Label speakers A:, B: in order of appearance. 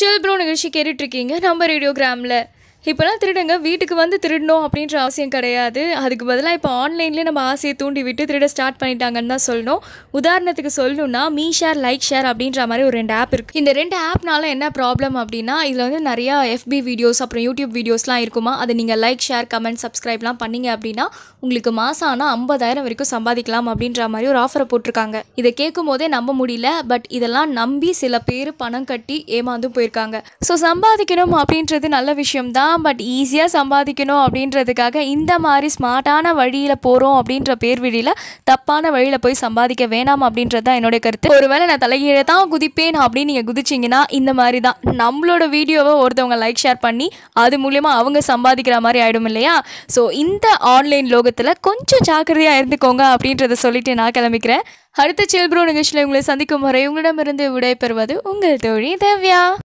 A: Chill bro நிகழ்ச்சி கேட்டுட்ருக்கீங்க நம்ம ரேடியோகிராமில் இப்போலாம் திருடுங்க வீட்டுக்கு வந்து திருடணும் அப்படின்ற அவசியம் கிடையாது. அதுக்கு பதிலாக இப்போ ஆன்லைன்லேயே நம்ம ஆசையை தூண்டி விட்டு திருட ஸ்டார்ட் பண்ணிட்டாங்கன்னு தான் சொல்லணும். உதாரணத்துக்கு சொல்லணும்னா மீ ஷேர் லைக் ஷேர் அப்படின்ற மாதிரி ஒரு ரெண்டு ஆப் இருக்குது இந்த ரெண்டு ஆப்னால என்ன ப்ராப்ளம் அப்படின்னா இதில் வந்து நிறையா எஃபி வீடியோஸ் அப்புறம் யூடியூப் வீடியோஸ்லாம் இருக்குமா? அதை நீங்கள் லைக் ஷேர் கமெண்ட் சப்ஸ்கிரைப்லாம் பண்ணீங்க அப்படின்னா உங்களுக்கு மாதம் ஆனால் ஐம்பதாயிரம் வரைக்கும் சம்பாதிக்கலாம் அப்படின்ற மாதிரி ஒரு ஆஃபரை போட்டிருக்காங்க. இதை கேட்கும் போதே நம்ப முடியல பட் இதெல்லாம் நம்பி சில பேர் பணம் கட்டி ஏமாந்து போயிருக்காங்க. ஸோ சம்பாதிக்கணும் அப்படின்றது நல்ல விஷயம் தான் பட் ஈஸியாக சம்பாதிக்கணும் அப்படின்றதுக்காக இந்த மாதிரி ஸ்மார்ட்டான வழியில் போகிறோம் அப்படின்ற பேர் வழியில் தப்பான வழியில் போய் சம்பாதிக்க வேணாம் அப்படின்றது தான் என்னுடைய கருத்து. ஒருவேளை நான் தலைகீழே தான் குதிப்பேன் அப்படின்னு நீங்கள் குதிச்சிங்கன்னா இந்த மாதிரி தான். நம்மளோட வீடியோவை ஒருத்தவங்க லைக் ஷேர் பண்ணி அது மூலயமா அவங்க சம்பாதிக்கிற மாதிரி ஆகிடும் இல்லையா? ஸோ இந்த ஆன்லைன் லோகத்தில் கொஞ்சம் ஜாக்கிரதையாக இருந்துக்கோங்க அப்படின்றத சொல்லிட்டு நான் கிளம்பிக்கிறேன். அடுத்த செல்ப்ரோ நிகழ்ச்சியில் உங்களை சந்திக்கும் வரை உங்களிடமிருந்து விடைபெறுவது உங்கள் தோழி தேவ்யா.